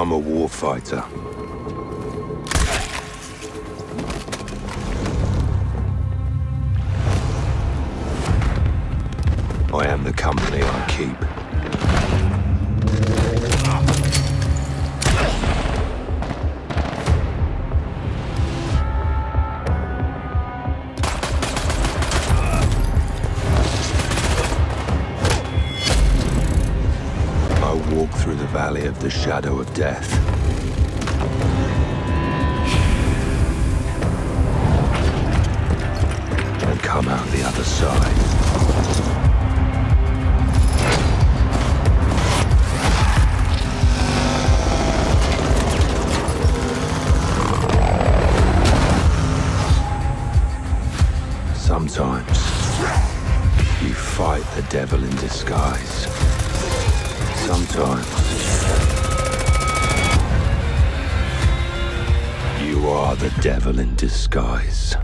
I'm a warfighter. I am the company I keep. The shadow of death. And come out the other side. Sometimes you fight the devil in disguise. Sometimes you are the devil in disguise.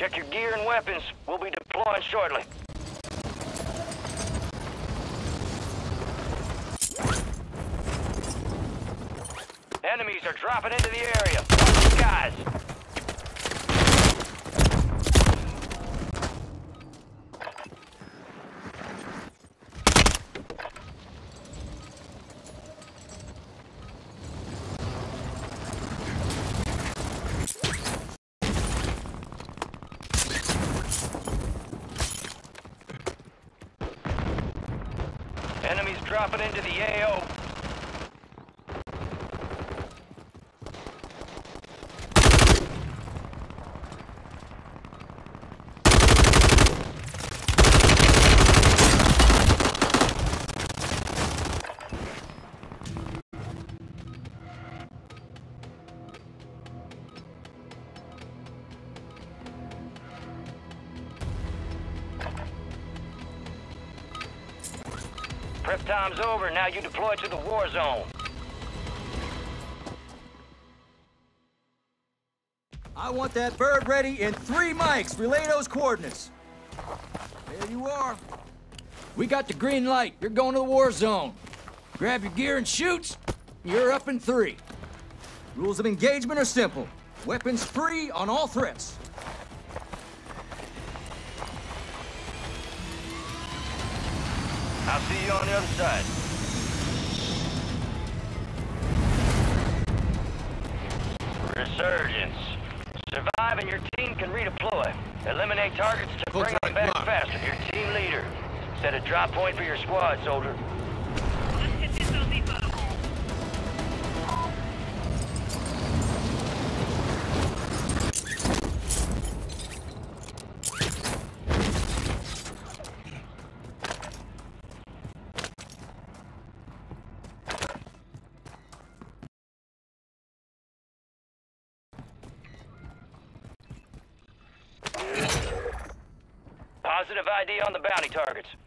Check your gear and weapons. We'll be deploying shortly. Enemies are dropping into the area. Watch the. Enemies dropping into the AO. Time's over. Now you deploy to the war zone. I want that bird ready in three mics. Relay those coordinates. There you are. We got the green light. You're going to the war zone. Grab your gear and shoot. You're up in three. Rules of engagement are simple. Weapons free on all threats. See you on the other side. Resurgence. Survive and your team can redeploy. Eliminate targets to bring them back faster. Your team leader. Set a drop point for your squad, soldier. Targets.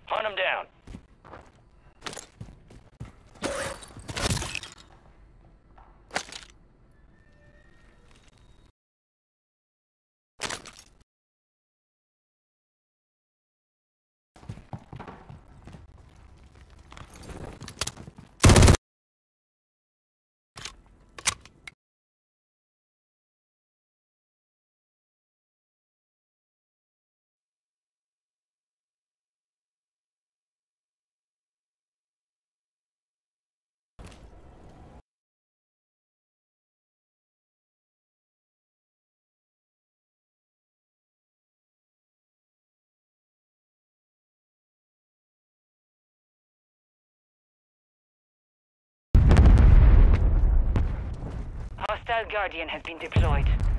Hostile Guardian has been deployed.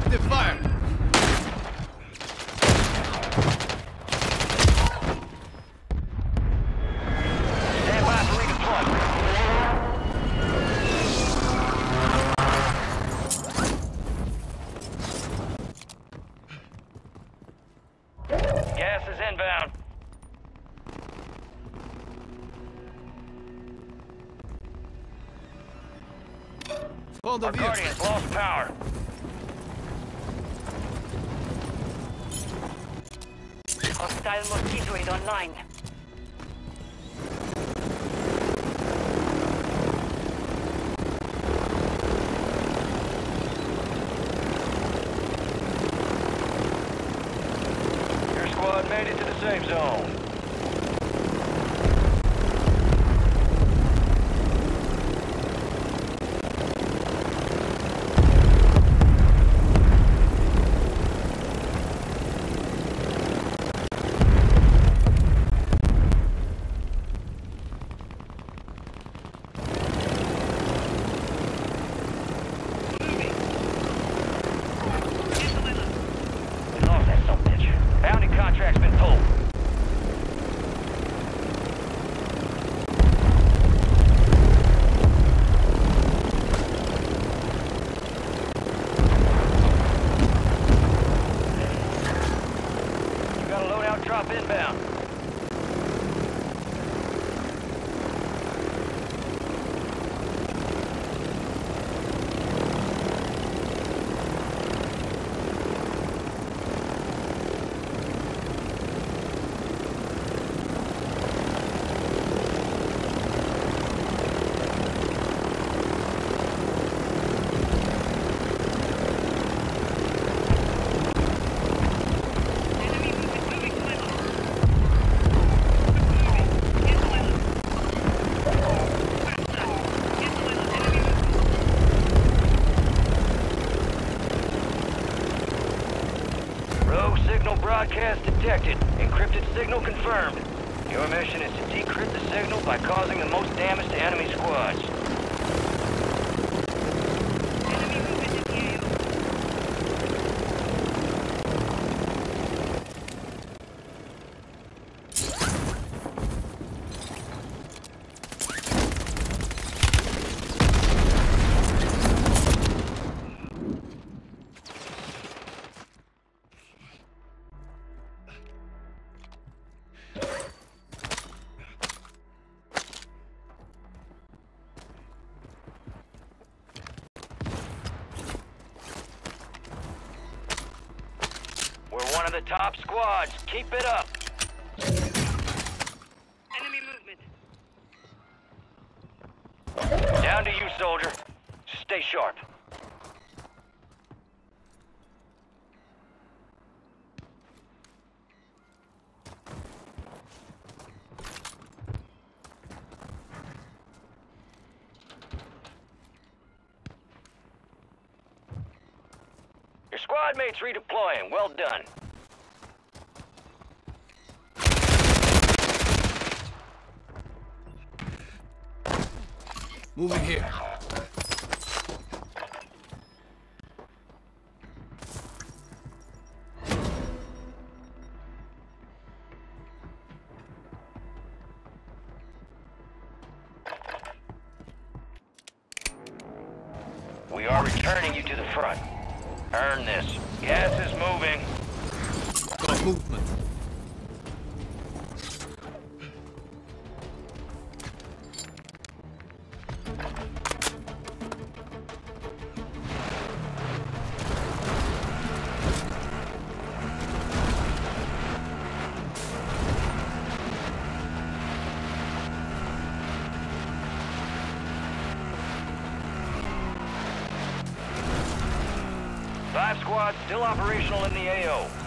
Effective fire! Broadcast detected. Encrypted signal confirmed. Your mission is to decrypt the signal by causing the most damage to enemy squads. Patriots redeploying. Well done. Moving here. squad still operational in the AO.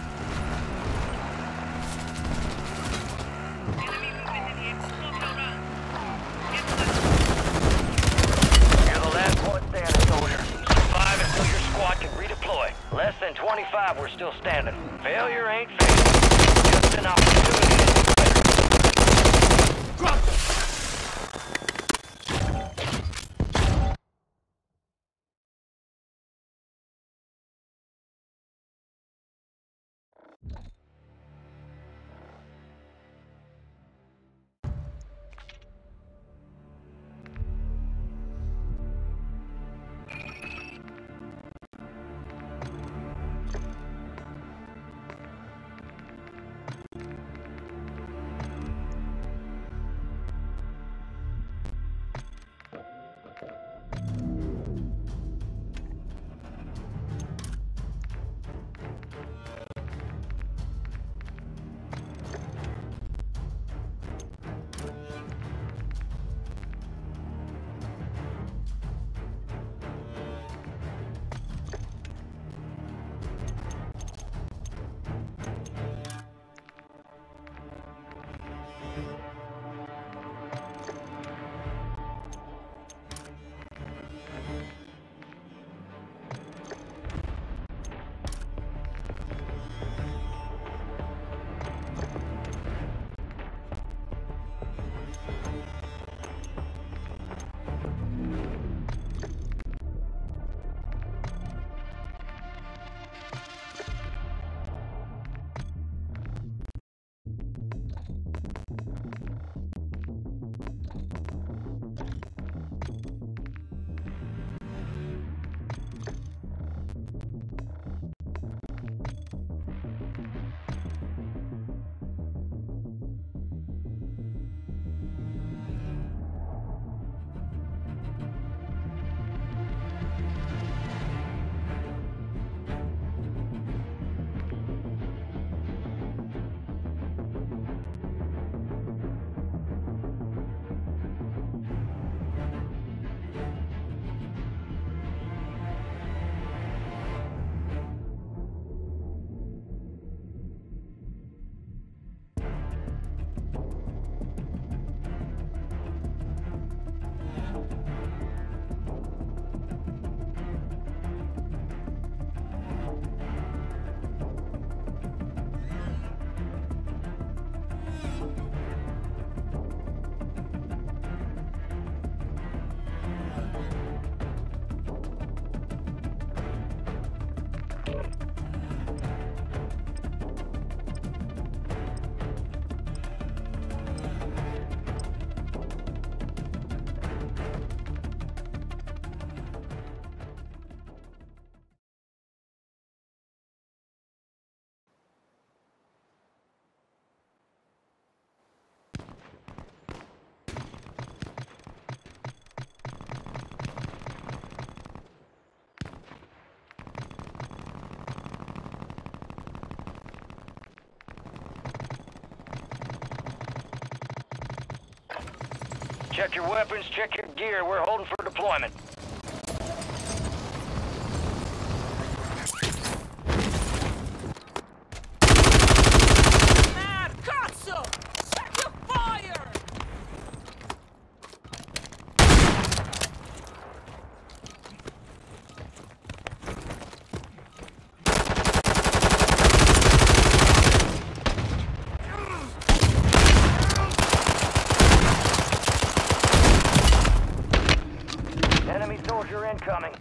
Check your weapons, check your gear. We're holding for deployment. Man, cazzo! Check your fire! Enemy soldier incoming.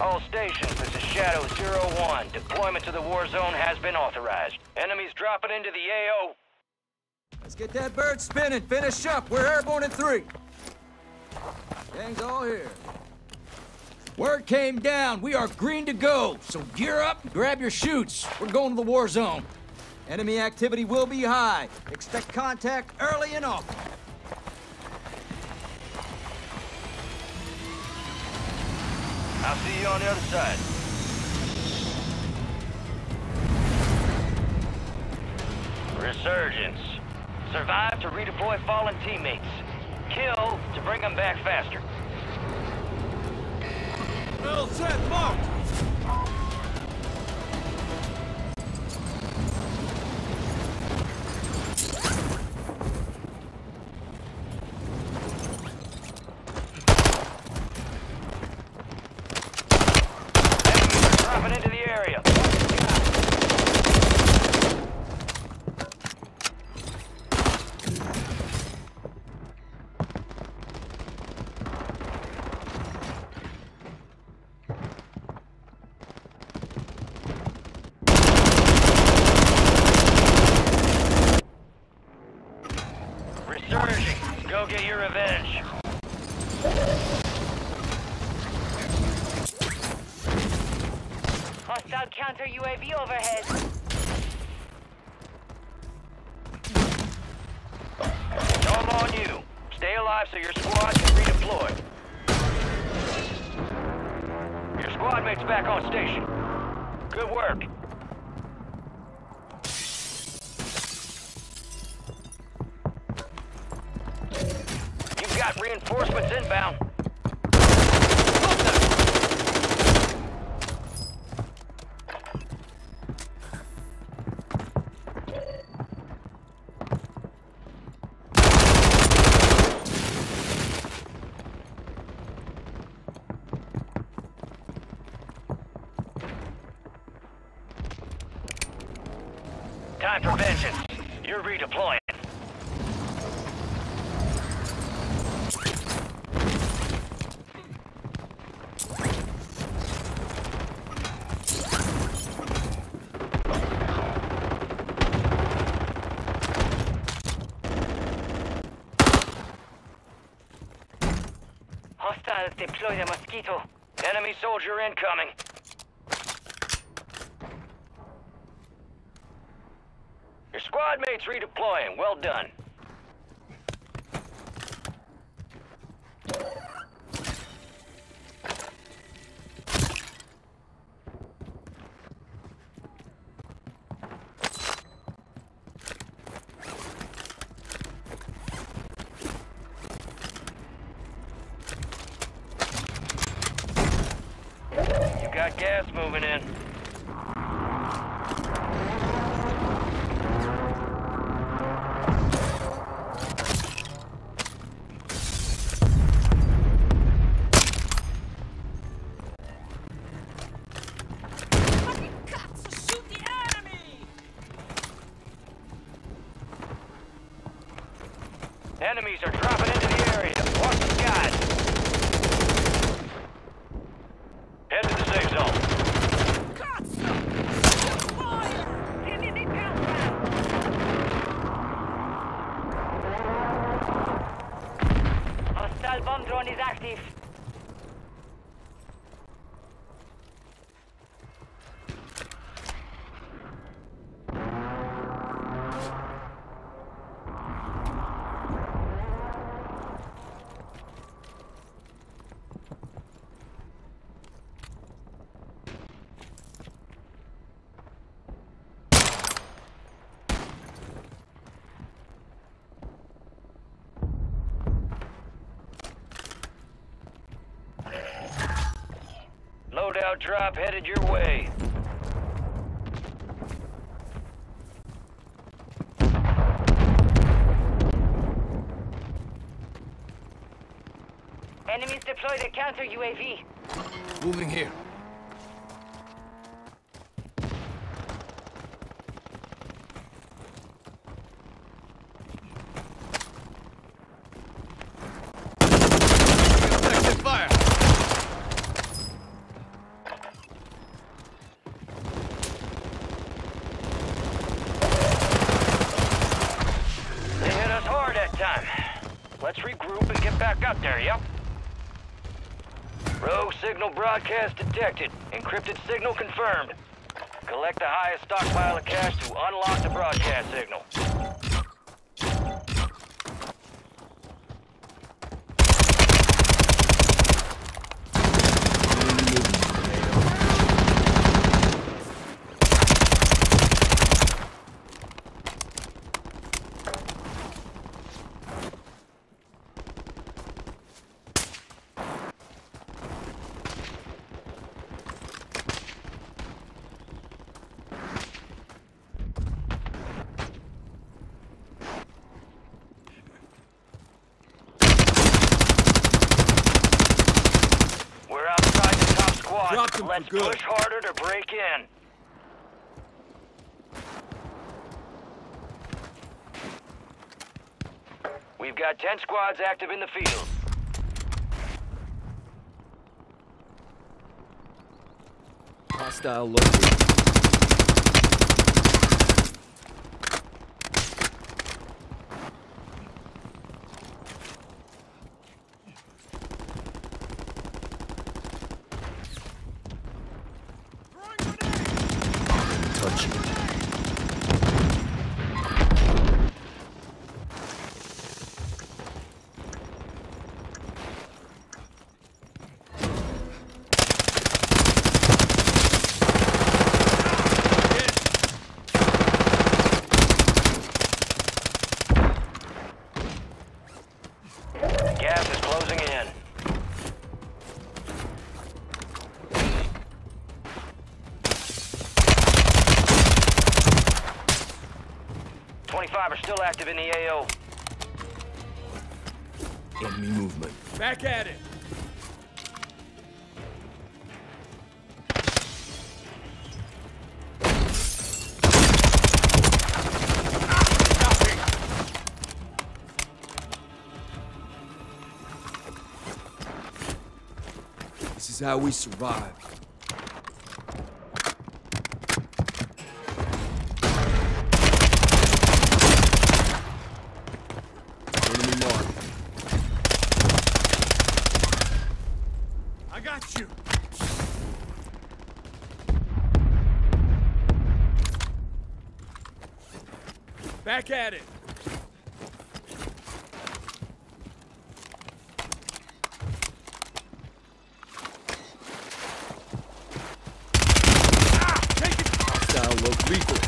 All stations, this is Shadow Zero One. Deployment to the war zone has been authorized. Enemies dropping into the AO. Let's get that bird spinning. Finish up. We're airborne in three. Gang's all here. Word came down. We are green to go. So gear up, and grab your chutes. We're going to the war zone. Enemy activity will be high. Expect contact early and often. I'll see you on the other side. Resurgence. Survive to redeploy fallen teammates. Kill to bring them back faster. Well set, marked. Good work. You've got reinforcements inbound. Time for vengeance. You're redeploying. Hostiles deploy the mosquito. Enemy soldier incoming. Your squad mate's redeploying. Well done. Enemies are dropping into the area. Watch the skies. Head to the safe zone. Bomb drone is active. Loadout drop headed your way. Enemies deployed a counter UAV. Moving here. Effective fire! They hit us hard that time. Let's regroup and get back out there, yep? Rogue signal broadcast detected. Encrypted signal confirmed. Collect the highest stockpile of cash to unlock the broadcast signal. We're outside the top squad. Dropped him for Let's good. push harder to break in. We've got 10 squads active in the field. Hostile. Touch it. Gas is closing in. Twenty-five are still active in the AO. Enemy movement. Back at it! This is how we survive. Enemy mark. I got you. Back at it. Ah, take it. Hostile look lethal.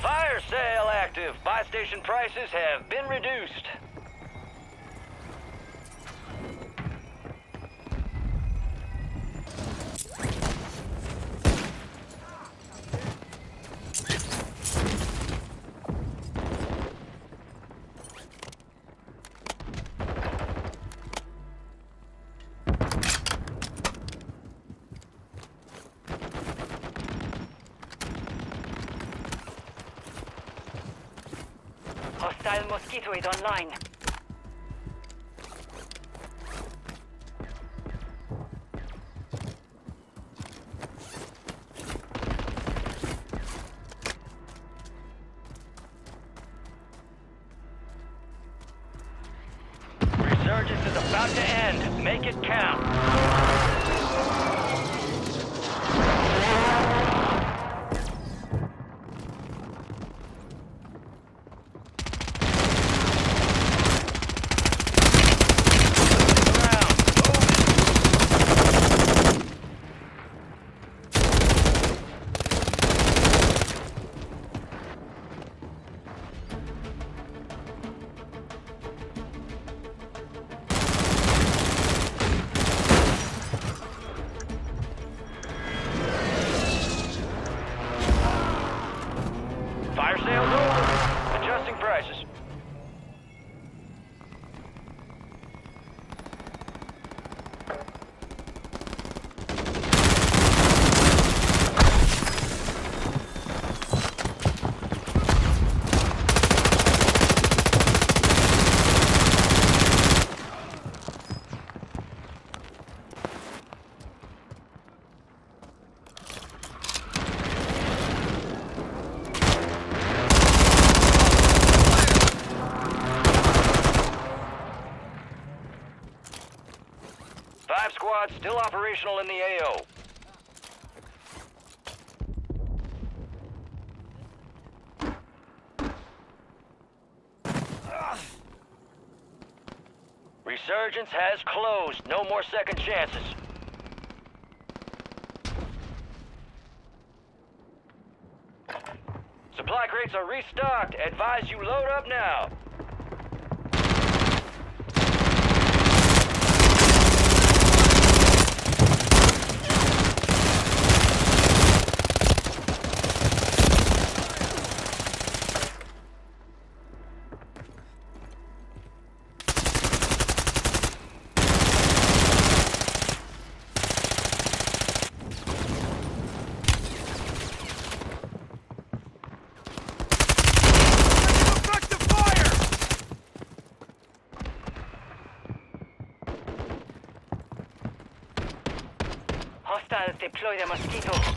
Fire sale active. Buy station prices have been reduced. Hostile online. Five squads still operational in the AO. Resurgence has closed. No more second chances. Supply crates are restocked. Advise you load up now. Hostiles deploy the mosquito.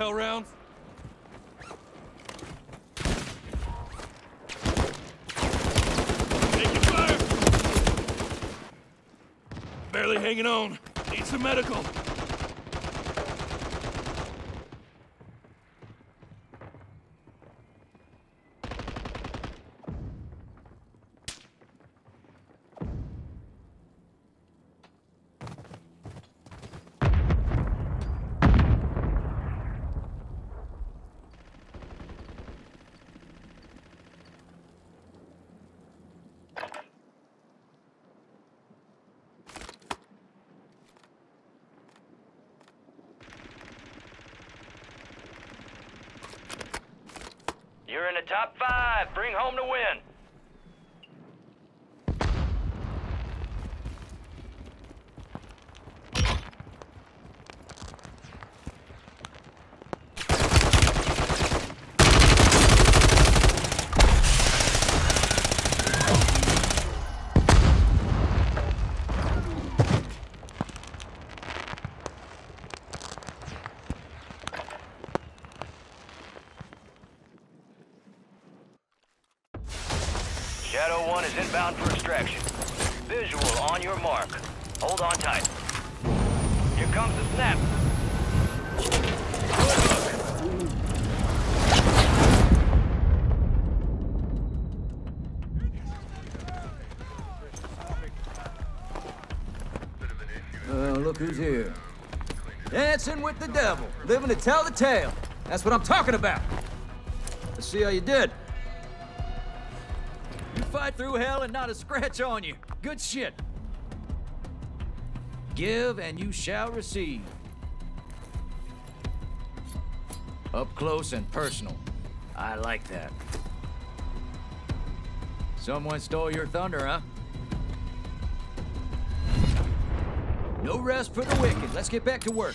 Anyone rounds? Taking fire! Barely hanging on. Need some medical. In the top five. Bring home the win. Shadow 1 is inbound for extraction. Visual on your mark. Hold on tight. Here comes the snap. Oh, look who's here. Dancing with the devil, living to tell the tale. That's what I'm talking about. Let's see how you did. Hell and not a scratch on you. Good shit. Give and you shall receive. Up close and personal. I like that. Someone stole your thunder, huh? No rest for the wicked. Let's get back to work.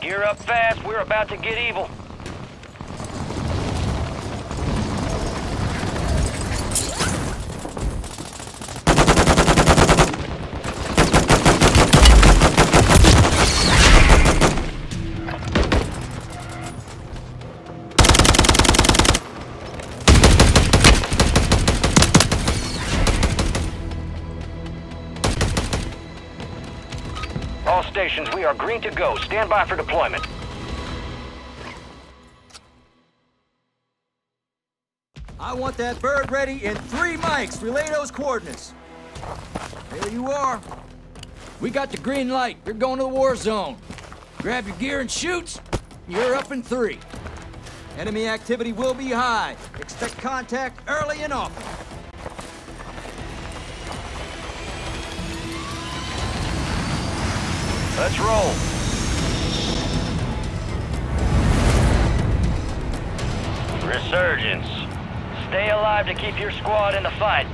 Gear up fast, we're about to get evil. Stations, we are green to go. Stand by for deployment. I want that bird ready in three mics. Relay those coordinates. There you are. We got the green light. You're going to the war zone. Grab your gear and shoot. You're up in three. Enemy activity will be high. Expect contact early and often. Let's roll. Resurgence. Stay alive to keep your squad in the fight.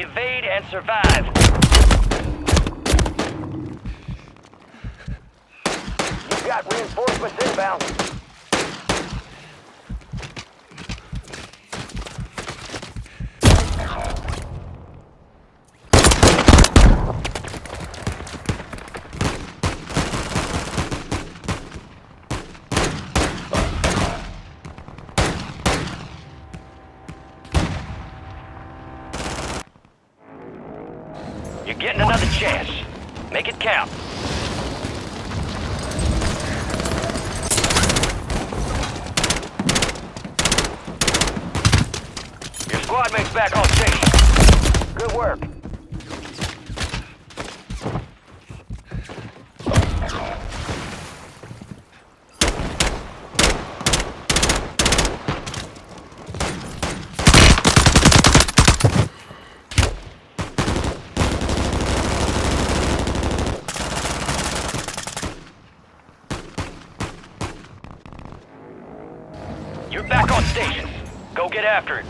Evade and survive. You've got reinforcements inbound. You're getting another chance. Make it count. Your squad mates back on station. Good work. You're back on station. Go get after it.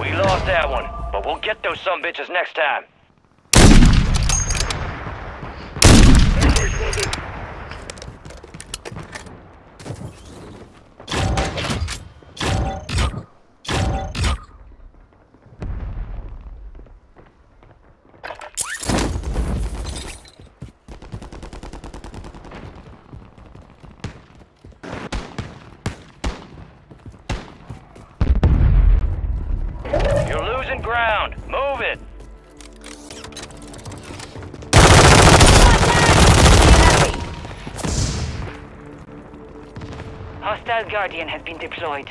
We lost that one, but we'll get those some bitches next time. Guardian has been deployed.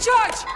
Planting charge!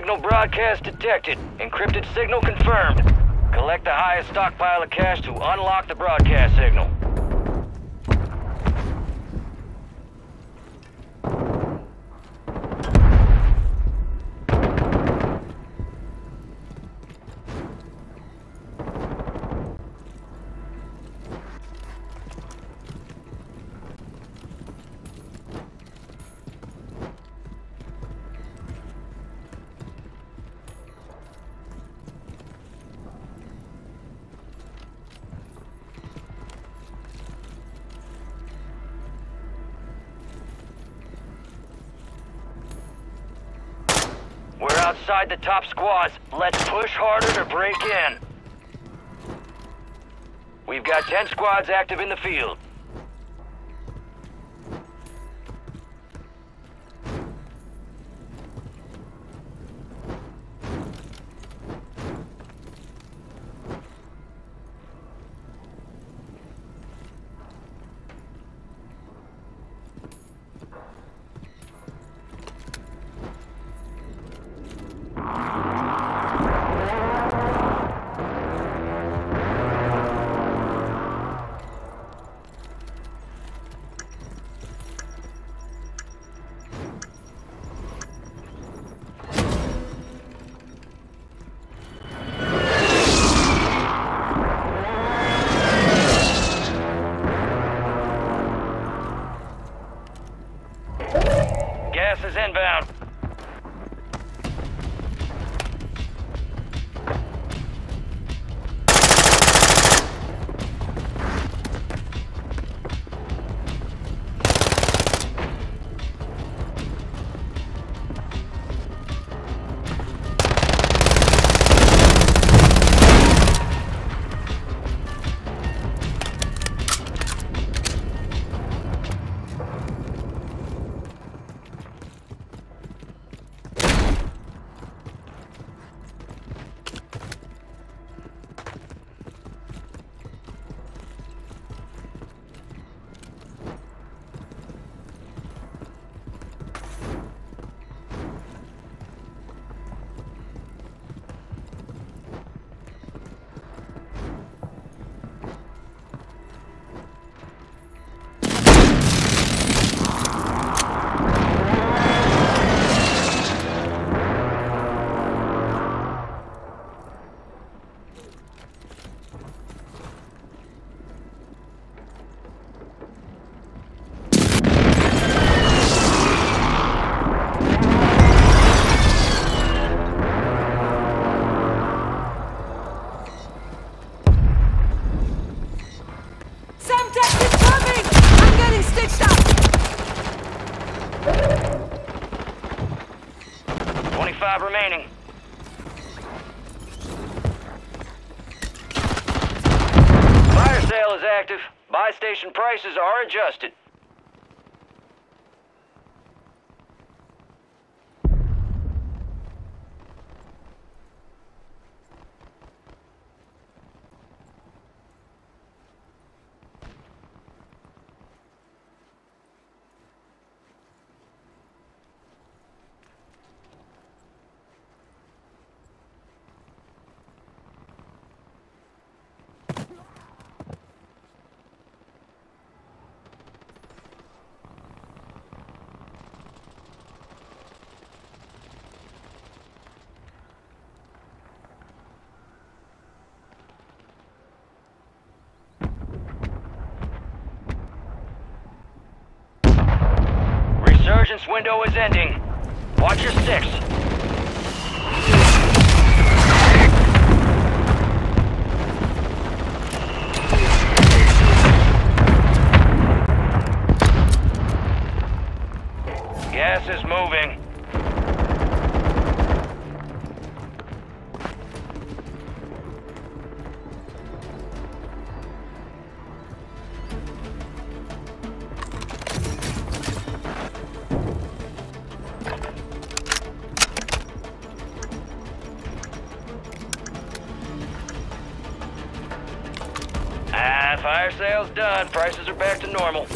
Signal broadcast detected. Encrypted signal confirmed. Collect the highest stockpile of cash to unlock the broadcast signal. Outside the top squads. Let's push harder to break in. We've got 10 squads active in the field. Prices are adjusted. Resurgence window is ending. Watch your six. Gas is moving. Fire sale's done. Prices are back to normal.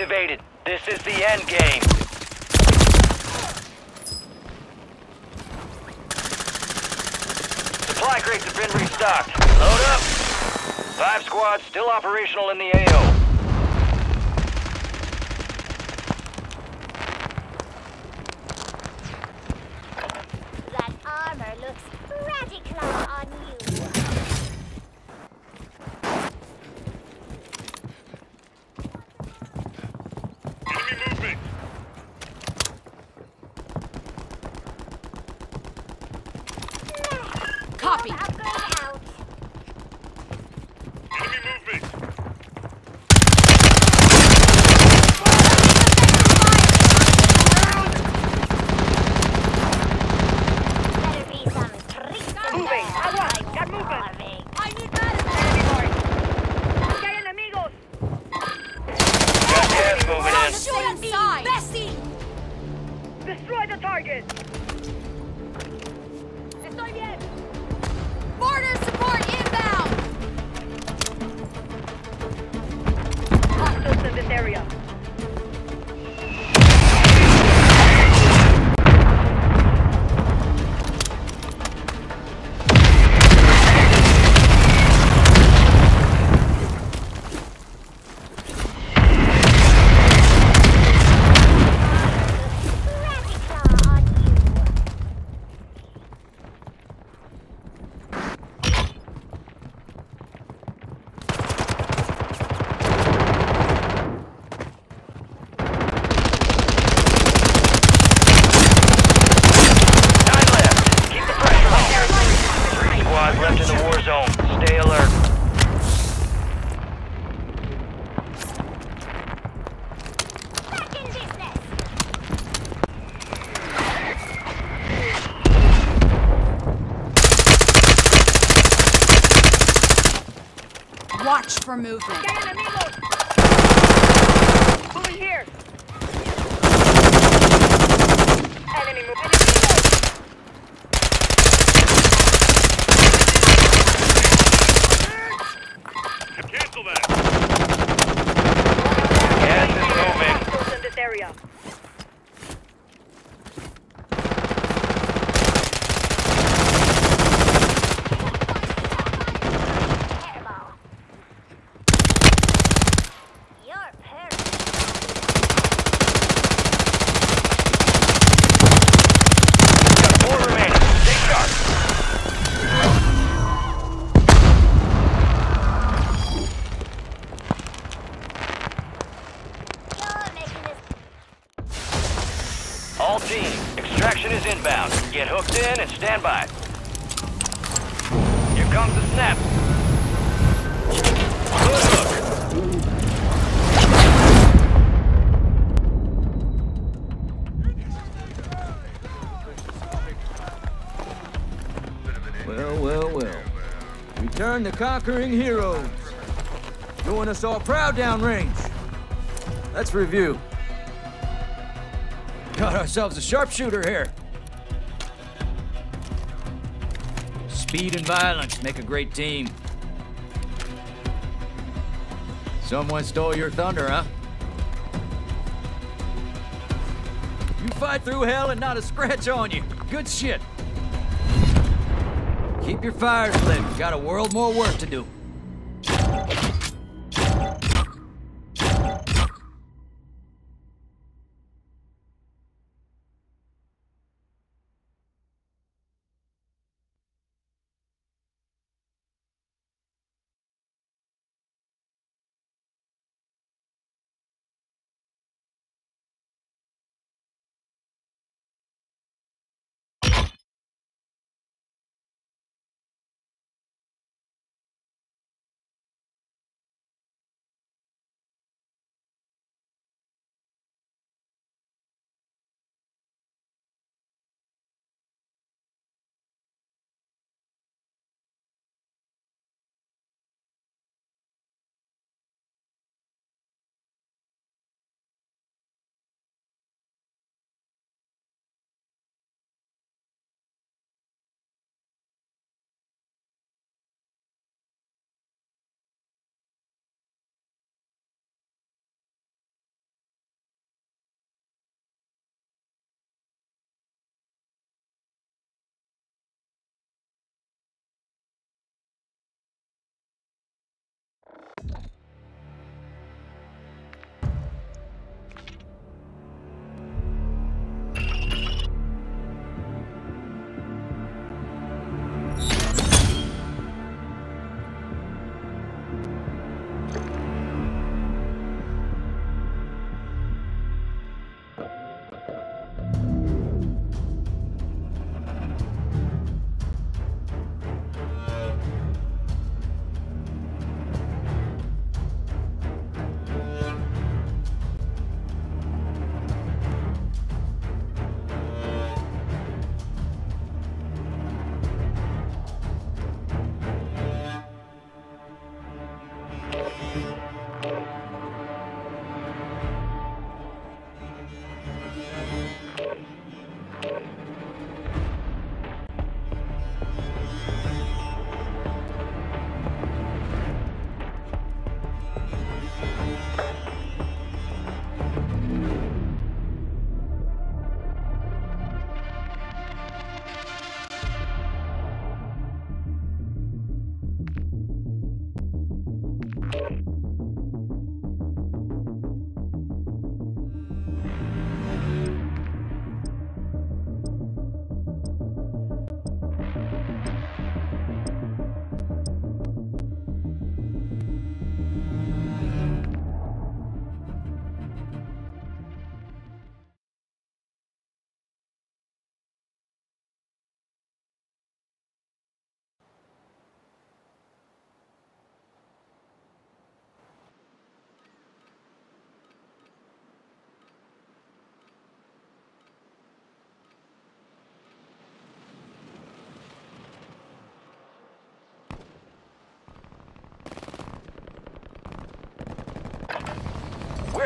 Deactivated. This is the end game. Supply crates have been restocked. Load up. Five squads still operational in the AO. Area. Well, well, well. Return the conquering heroes. Doing us all proud downrange. Let's review. Got ourselves a sharpshooter here. Speed and violence make a great team. Someone stole your thunder, huh? You fight through hell and not a scratch on you. Good shit. Keep your fires lit. Got a world more work to do.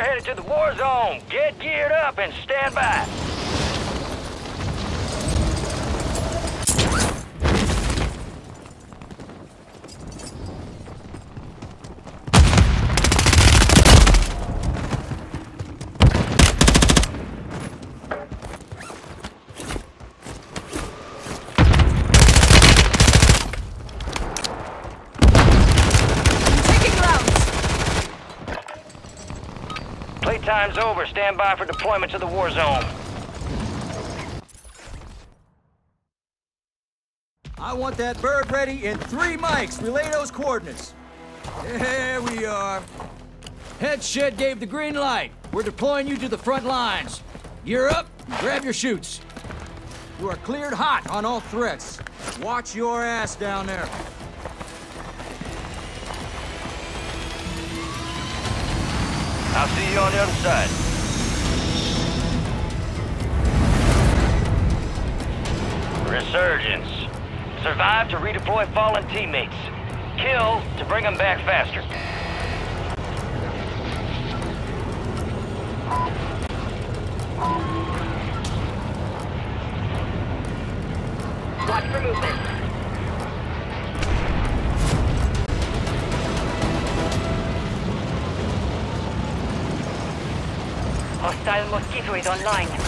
Headed to the war zone. Get geared up and stand by. Playtime's over. Stand by for deployment to the war zone. I want that bird ready in three mics. Relay those coordinates. There we are. Head shed gave the green light. We're deploying you to the front lines. Gear up grab your chutes. You are cleared hot on all threats. Watch your ass down there. I'll see you on the other side. Resurgence. Survive to redeploy fallen teammates. Kill to bring them back faster. Is online.